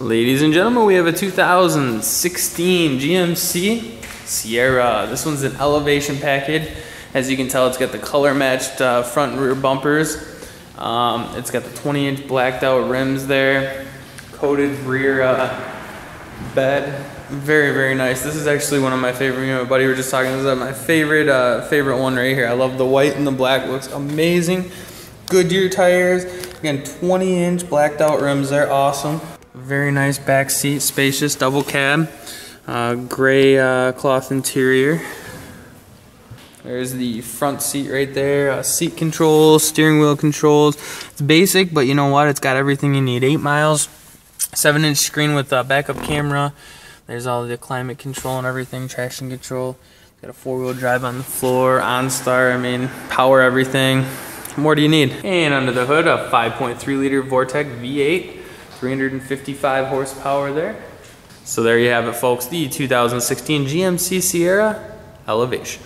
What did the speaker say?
Ladies and gentlemen, we have a 2016 GMC Sierra. This one's an elevation package. As you can tell, it's got the color matched uh, front and rear bumpers. Um, it's got the 20 inch blacked out rims there. Coated rear uh, bed. Very, very nice. This is actually one of my favorite, you know, my buddy were just talking, this is my favorite, uh, favorite one right here. I love the white and the black, looks amazing. Goodyear tires, again, 20 inch blacked out rims, they're awesome. Very nice back seat, spacious double cab, uh, gray uh, cloth interior. There's the front seat right there, uh, seat controls, steering wheel controls. It's basic, but you know what? It's got everything you need. Eight miles, seven inch screen with a backup camera. There's all the climate control and everything, traction control. Got a four wheel drive on the floor, OnStar, I mean, power everything. What more do you need? And under the hood, a 5.3 liter Vortec V8. 355 horsepower there. So there you have it folks, the 2016 GMC Sierra Elevation.